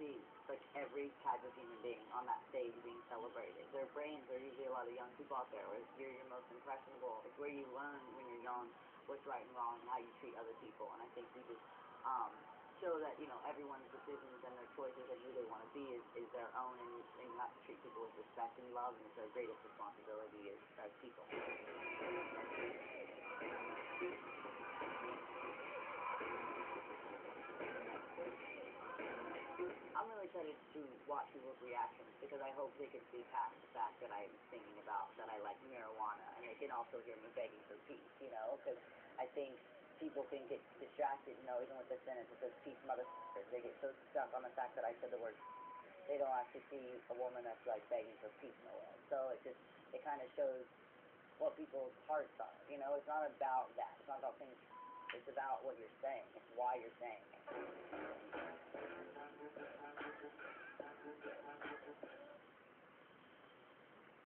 see like every type of human being on that stage being celebrated. Their brains are usually a lot of young people out there where you're your most impressionable. It's where you learn when you're young what's right and wrong and how you treat other people. And I think we just um, show that, you know, everyone's decisions and their choices and who they want to be is, is their own and and you have to treat people with respect and love and it's our greatest responsibility as, as people. I'm excited to watch people's reactions because I hope they can see past the fact that I'm thinking about that I like marijuana and they can also hear me begging for peace, you know, because I think people can get distracted, you know, even with the sentence it says peace motherfuckers. They get so stuck on the fact that I said the word they don't actually see a woman that's like begging for peace in the world. So it just it kind of shows what people's hearts are. You know, it's not about that. It's not about things. It's about what you're saying. It's why you're saying it.